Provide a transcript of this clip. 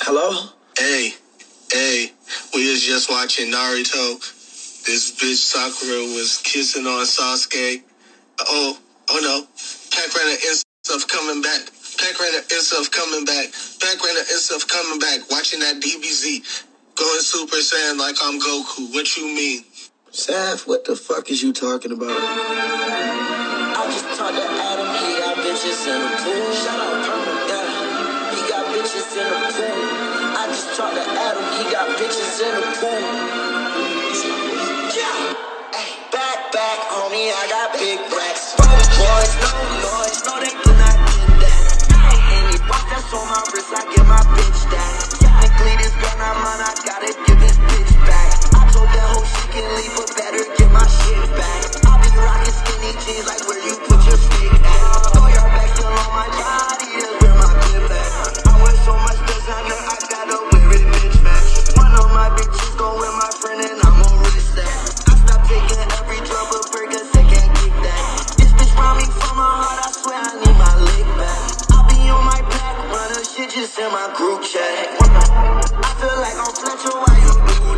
Hello? Hey, hey, we was just watching Naruto. This bitch Sakura was kissing on Sasuke. Oh, oh no. Pack Runner and stuff coming back. Pack Runner and stuff coming back. Pack Runner and stuff coming back. Watching that DBZ. Going Super Saiyan like I'm Goku. What you mean? Saf, what the fuck is you talking about? Bitches in the pool. Shout out Perma, yeah. He got bitches in the pool. I just talked to Adam, he got bitches in the pool. Yeah. Back, back, homie, I got big racks. Boys, no noise, It's in my group chat. I feel like I'm Fletcher while you